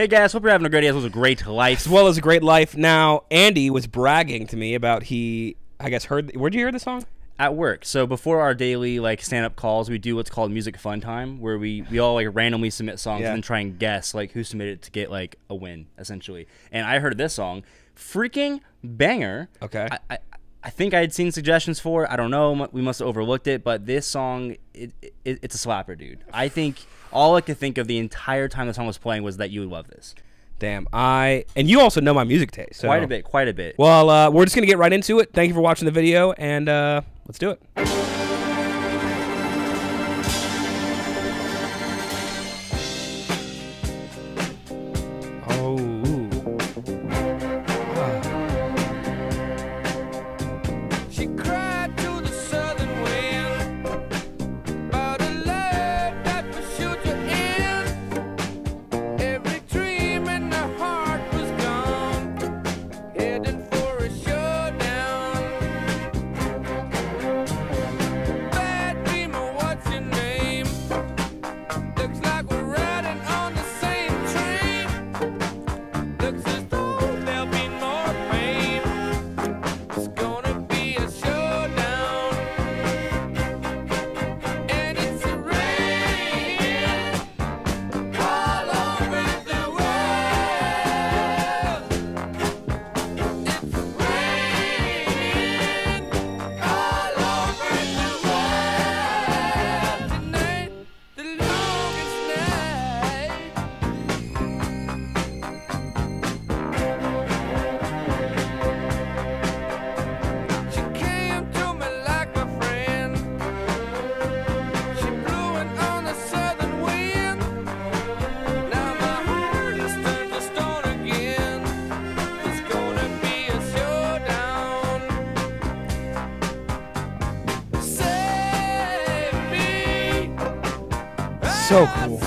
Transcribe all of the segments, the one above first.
Hey guys, hope you're having a great day. It was a great life. as well as a great life. Now, Andy was bragging to me about he, I guess, heard. Where'd you hear the song? at work. So before our daily like stand up calls, we do what's called music fun time, where we we all like randomly submit songs Yeah. and then try and guess like who submitted to get like a win essentially. And I heard this song, freaking banger. Okay. I, I, I think I had seen suggestions for. it. I don't know. mu- We must have overlooked it, but this song, it, it, it's a slapper, dude. I think all I could think of the entire time the song was playing was that you would love this. Damn, I and you also know my music taste. So. Quite a bit, quite a bit. Well, uh, we're just gonna get right into it. Thank you for watching the video, and uh, let's do it. So cool.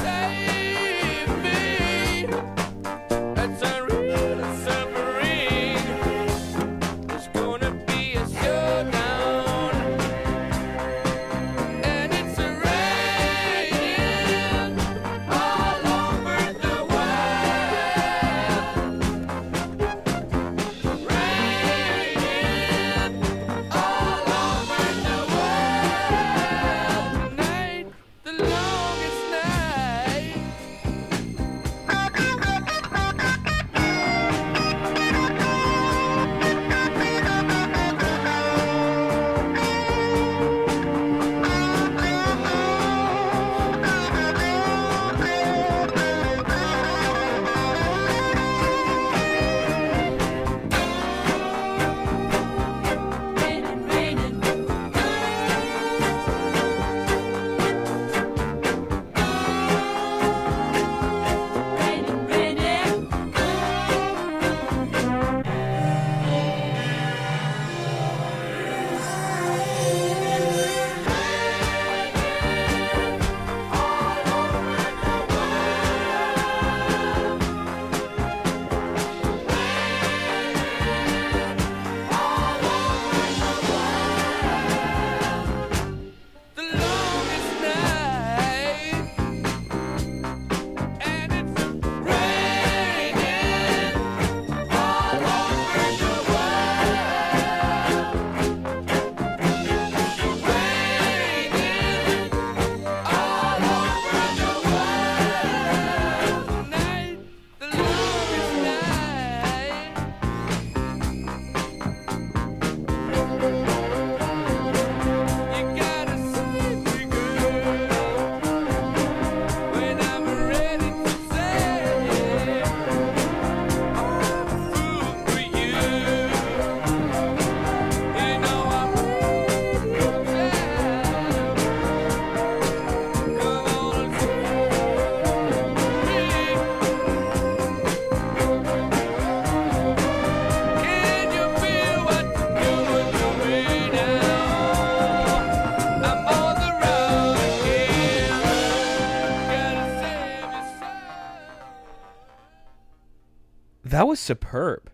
Superb,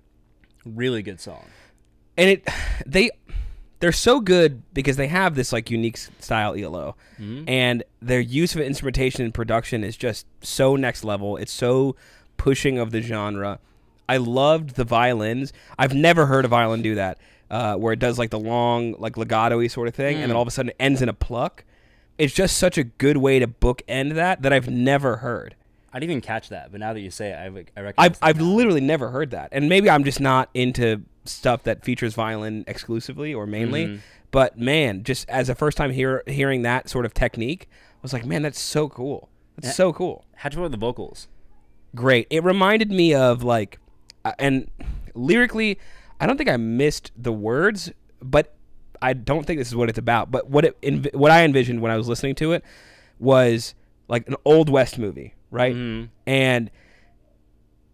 Really good song. and it they they're so good because they have this like unique style ELO, and their use of instrumentation and production is just so next level. It's so pushing of the genre. I loved the violins. I've never heard a violin do that, uh, where it does like the long, like legato-y sort of thing, Mm. and then all of a sudden it ends in a pluck. It's just such a good way to bookend that that I've never heard. I didn't even catch that, but now that you say it, I, I recognize. I've, I've now. literally never heard that, and maybe I'm just not into stuff that features violin exclusively or mainly. Mm-hmm. But man, just as a first time hear, hearing that sort of technique, I was like, man, that's so cool. That's Yeah. so cool. How'd you feel with the vocals? Great. It reminded me of like, uh, and lyrically, I don't think I missed the words, but I don't think this is what it's about. But what it what I envisioned when I was listening to it was like an old west movie, right? Mhm. And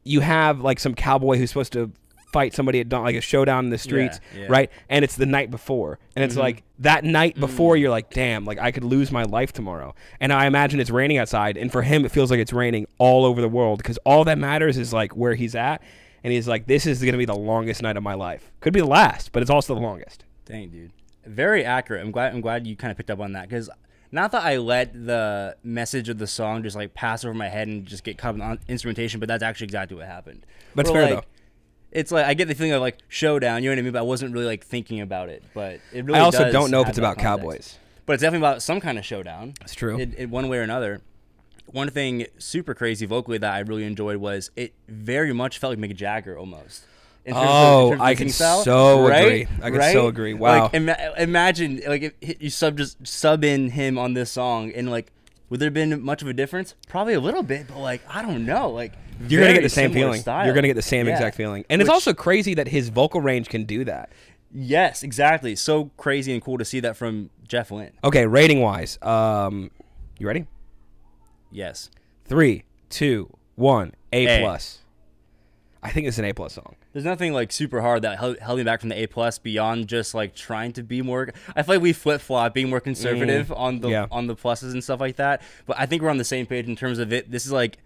you have like some cowboy who's supposed to fight somebody at dawn, like a showdown in the streets, yeah. right? And it's the night before, and it's Mhm. like that night before you're like, damn, like I could lose my life tomorrow. And I imagine it's raining outside, and for him, it feels like it's raining all over the world because all that matters is like where he's at, and he's like, this is gonna be the longest night of my life. Could be the last, but it's also the longest. Dang, dude. Very accurate. I'm glad. I'm glad you kind of picked up on that because not that I let the message of the song just like pass over my head and just get caught on instrumentation, but that's actually exactly what happened. That's Where, fair, like, though. It's like I get the feeling of like showdown. You know what I mean? But I wasn't really like thinking about it. But it really. I also don't know if it's about context. cowboys. But it's definitely about some kind of showdown. That's true. In, in one way or another. One thing super crazy vocally that I really enjoyed was it very much felt like Mick Jagger almost. In terms of- in Oh, terms I the can style, so right? agree. I can so agree. Wow. Like, ima- imagine like if you sub just sub in him on this song and like would there have been much of a difference? Probably a little bit, but like I don't know. Like You're gonna get the same feeling. style. You're gonna get the same Yeah. exact feeling, and it's also crazy that his vocal range can do that. yes, exactly. So crazy and cool to see that from Jeff Lynne. Okay, rating wise, um, you ready? Yes. Three, two, one, A A. plus. I think it's an A plus song. There's nothing like super hard that held, held me back from the A plus beyond just like trying to be more. I feel like we flip flop, being more conservative on the Mm, yeah. on the pluses and stuff like that. But I think we're on the same page in terms of it. This is like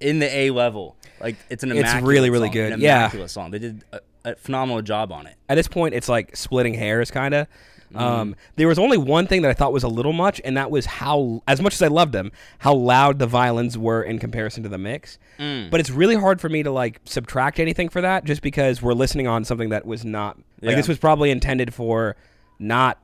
in the A level. Like it's an It's really, really song, good. An Yeah. immaculate song. They did a, a phenomenal job on it. At this point, it's like splitting hairs, kind of. Mm-hmm. Um, there was only one thing that I thought was a little much, and that was how, as much as I loved them, how loud the violins were in comparison to the mix. Mm. But it's really hard for me to like subtract anything for that, just because we're listening on something that was not like Yeah. this was probably intended for not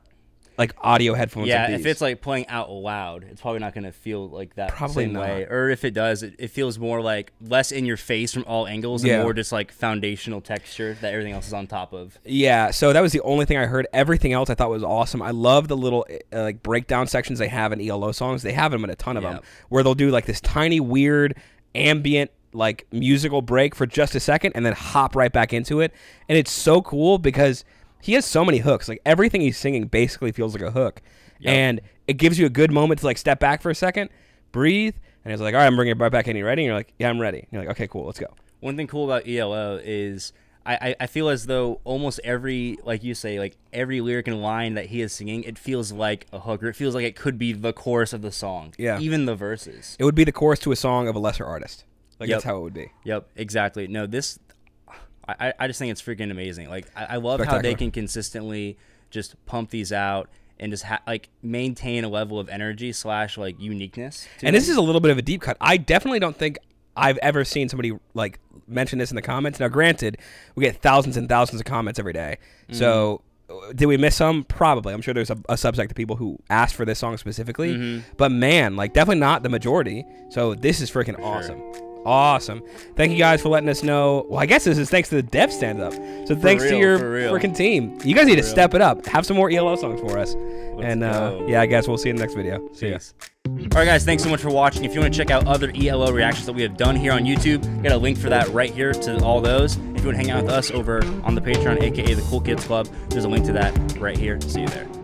like audio headphones. Yeah, like if it's like playing out loud, it's probably not going to feel like that Probably same way. not. Or if it does, it, it feels more like less in your face from all angles Yeah. and more just like foundational texture that everything else is on top of. Yeah, so that was the only thing I heard. Everything else I thought was awesome. I love the little uh, like breakdown sections they have in ELO songs. They have them in a ton of them where they'll do like this tiny weird ambient like musical break for just a second and then hop right back into it. And it's so cool because he has so many hooks. Like everything he's singing basically feels like a hook. Yep. And it gives you a good moment to like step back for a second, breathe, and he's like, "All right, I'm bringing it right back in. You ready?" And you're like, "Yeah, I'm ready." And you're like, "Okay, cool. Let's go." One thing cool about ELO is I, I, I feel as though almost every like you say like every lyric and line that he is singing it feels like a hook or it feels like it could be the chorus of the song. Yeah. Even the verses. It would be the chorus to a song of a lesser artist. Like Yep. that's how it would be. Yep, exactly. No, this I, I- just think it's freaking amazing. Like I, I love how they can consistently just pump these out and just ha- like maintain a level of energy slash like uniqueness. And this is a little bit of a deep cut. I definitely don't think I've ever seen somebody like mention this in the comments. Now, granted, we get thousands and thousands of comments every day. So, uh, did we miss some? Probably. I'm sure there's a, a subsect of people who asked for this song specifically. But man, like definitely not the majority. So this is freaking awesome. Awesome. Thank you guys for letting us know. Well, I guess this is thanks to the dev stand up. So thanks to your freaking team. You guys need to real. step it up. Have some more ELO songs for us. and uh, yeah, I guess we'll see you in the next video. See ya. Peace. All right, guys, thanks so much for watching. If you want to check out other ELO reactions that we have done here on YouTube, got a link for that right here to all those. If you want to hang out with us over on the Patreon, aka the Cool Kids Club, there's a link to that right here. See you there.